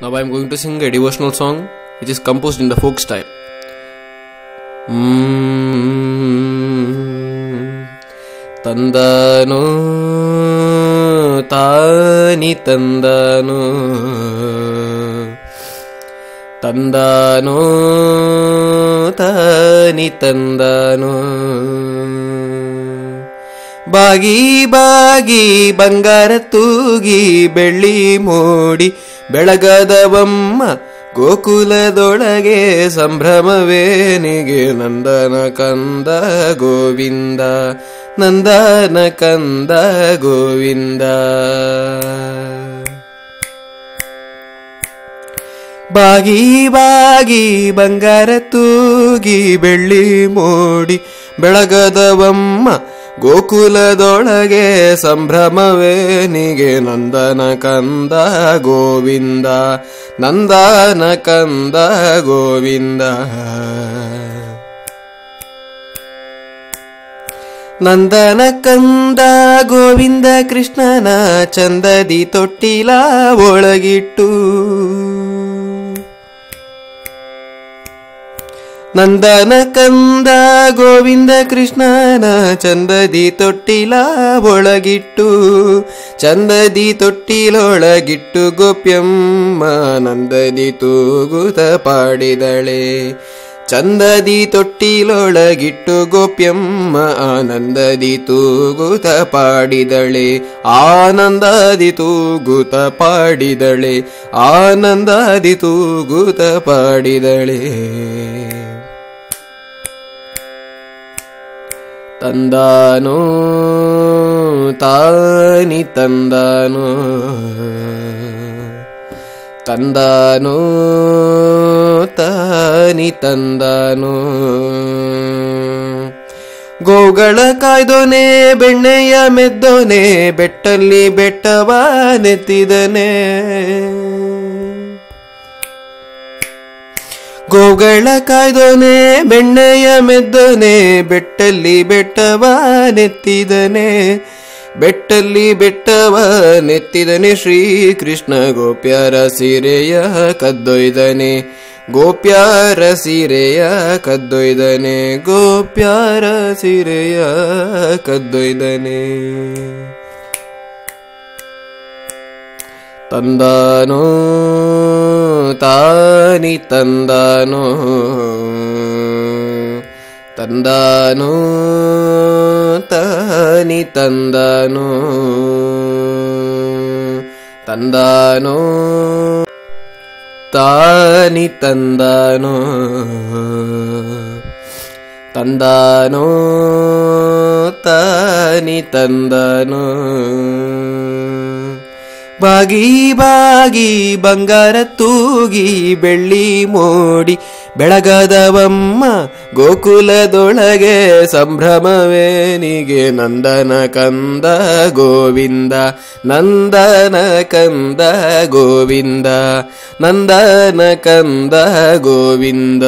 Now I am going to sing a devotional song which is composed in the folk style. ತಂದನು ತಾನಿ ತಂದನು ತಂದನು ತಾನಿ ತಂದನು ಬಾಗಿ ಬಾಗಿ ಬಂಗಾರ ತೂಗಿ ಬೆಳ್ಳಿ ಮೋಡಿ ಬೆಳಗದವಮ್ಮ ಗೋಕುಲದೊಳಗೆ ಸಂಭ್ರಮವೇನಿಗೆ ನಂದನ ಕಂದ ಗೋವಿಂದ, ನಂದನ ಕಂದ ಗೋವಿಂದ. ಬಾಗಿ ಬಾಗಿ ಬಂಗಾರ ತೂಗಿ ಬೆಳ್ಳಿ ಮೋಡಿ ಬೆಳಗದವಮ್ಮ ಗೋಕುಲದೊಳಗೆ ಸಂಭ್ರಮವೇನಿಗೆ ನಂದನ ಕಂದ ಗೋವಿಂದ, ನಂದನ ಕಂದ ಗೋವಿಂದ. ನಂದನ ಕಂದ ಗೋವಿಂದ ಕೃಷ್ಣನ ಚಂದದಿ ತೊಟ್ಟಿಲ ಒಳಗಿಟ್ಟು ನಂದನ ಕಂದ ಗೋವಿಂದ ಕೃಷ್ಣನ ಚಂದದಿ ತೊಟ್ಟಿಲ ಒಳಗಿಟ್ಟು, ಚಂದದಿ ತೊಟ್ಟಿಲೊಳಗಿಟ್ಟು ಗೋಪ್ಯಮ್ಮ ನಂದದಿ ತೂಗುತ ಪಾಡಿದಳೆ. ಚಂದದಿ ತೊಟ್ಟಿಲೊಳಗಿಟ್ಟು ಗೋಪ್ಯಮ್ಮ ಆನಂದದಿ ತೂಗುತ ಪಾಡಿದಳೆ. ಆನಂದದಿ ತೂಗುತ ಪಾಡಿದಳೆ, ಆನಂದದಿ ತೂಗುತ ಪಾಡಿದಳೆ. ತಂದಾನೋ ತಾನಿ ತಂದಾನು. ತಂದಾನೋ ತಾನಿ ತಂದಾನು. ಗೋಗಳ ಕಾಯ್ದೋನೆ ಬೆಣ್ಣೆಯ ಮೆದ್ದೋನೆ ಬೆಟ್ಟಲ್ಲಿ ಬೆಟ್ಟವ ನೆತ್ತಿದನೆ. ಗೋಗಳ ಕಾಯ್ದೋನೆ, ಬೆಣ್ಣೆಯ ಮೆದ್ದೋನೆ, ಬೆಟ್ಟಲ್ಲಿ ಬೆಟ್ಟವ ನೆತ್ತಿದನೆ. ಬೆಟ್ಟಲ್ಲಿ ಬೆಟ್ಟವ ನೆತ್ತಿದನೆ ಶ್ರೀಕೃಷ್ಣ, ಗೋಪ್ಯರ ಸೀರೆಯ ಕದ್ದೊಯ್ದನೆ. ಗೋಪ್ಯಾರ ಸೀರೆಯ ಕದ್ದೊಯ್ದನೆ, ಗೋಪ್ಯಾರ ಸೀರೆಯ ಕದ್ದೊಯ್ದನೆ. ತಂದಾನೋ ತಾನಿ ತಂದಾನೋ? ತಂದಾನೋ? ತಾನಿ ತಂದಾನೋ? ತಂದಾನೋ? ತಾನಿ ತಂದಾನೋ? ತಂದಾನೋ? ತಾನಿ ತಂದಾನೋ? ಬಾಗಿ ಬಾಗಿ ಬಂಗಾರ ತೂಗಿ ಬೆಳ್ಳಿ ಮೋಡಿ ಬೆಳಗದವಮ್ಮ ಗೋಕುಲದೊಳಗೆ ಸಂಭ್ರಮವೇನಿಗೆ ನಂದನ ಕಂದ ಗೋವಿಂದ, ನಂದನ ಕಂದ ಗೋವಿಂದ, ನಂದನ ಕಂದ ಗೋವಿಂದ.